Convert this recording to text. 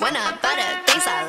when I butter things I